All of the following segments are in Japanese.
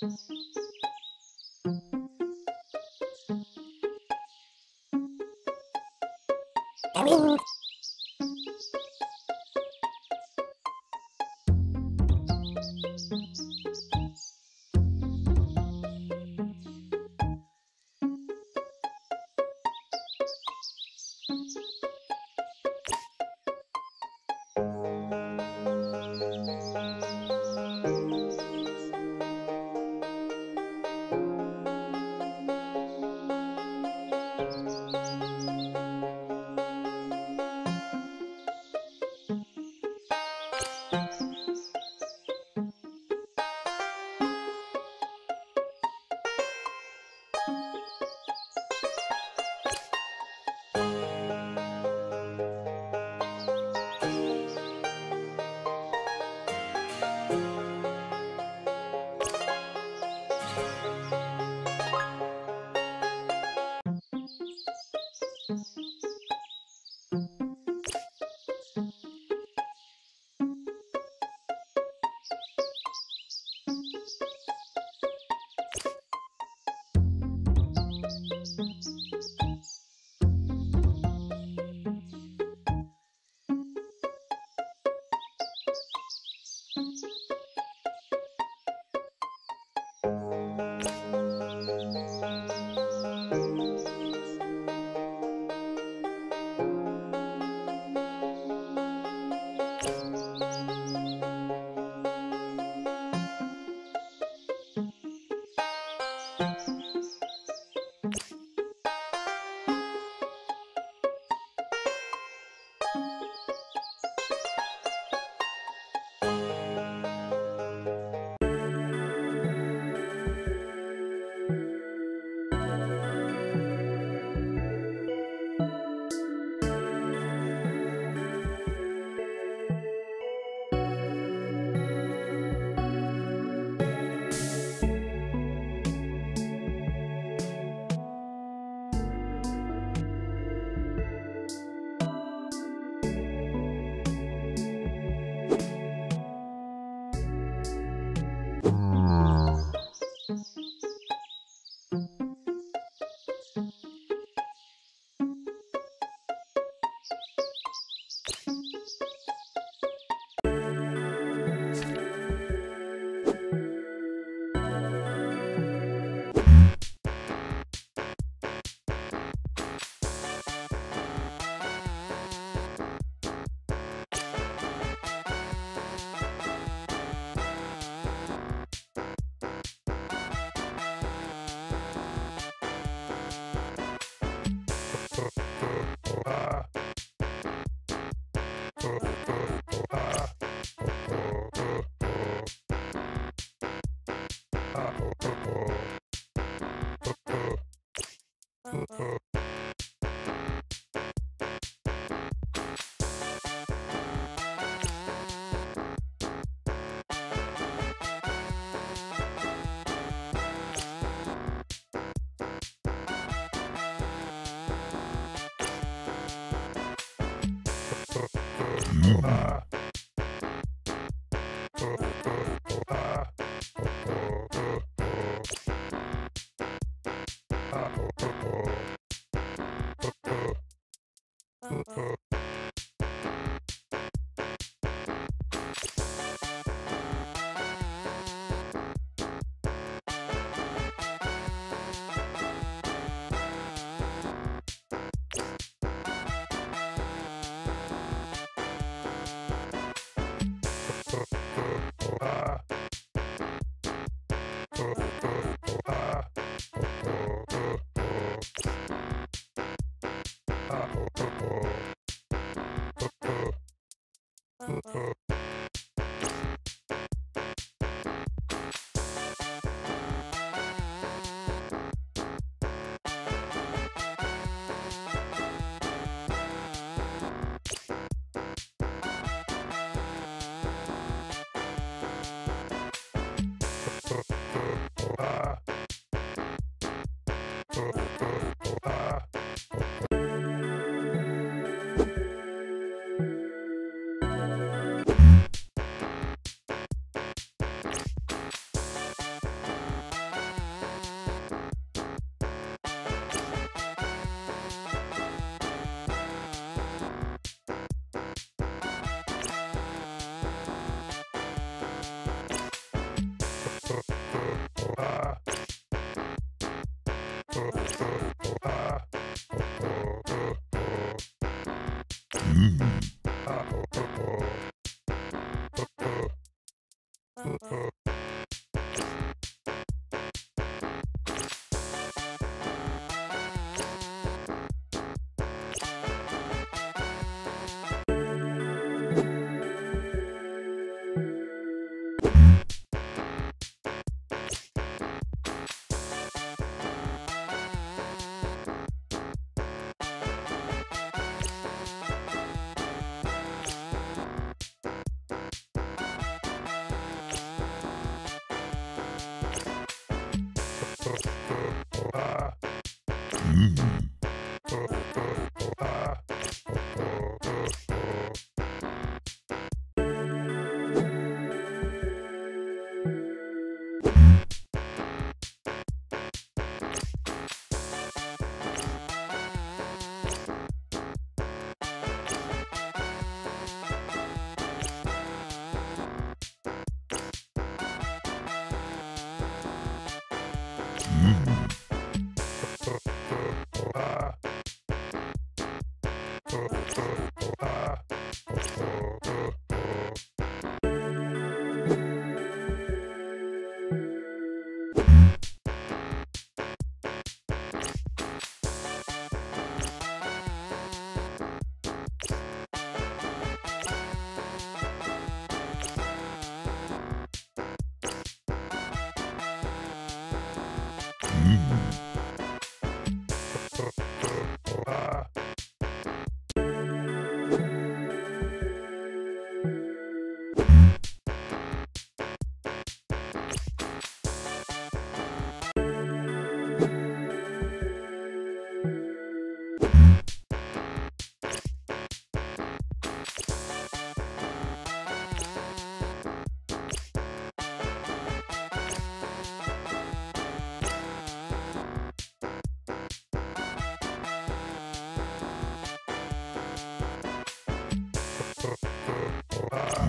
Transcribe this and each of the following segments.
Coming. humor. Uh-oh. Mm. Hum.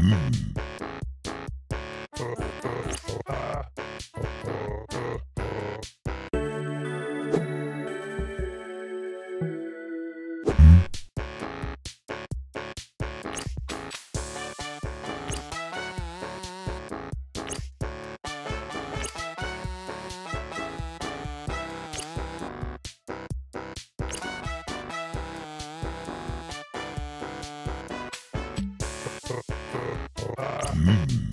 Mm. Mm.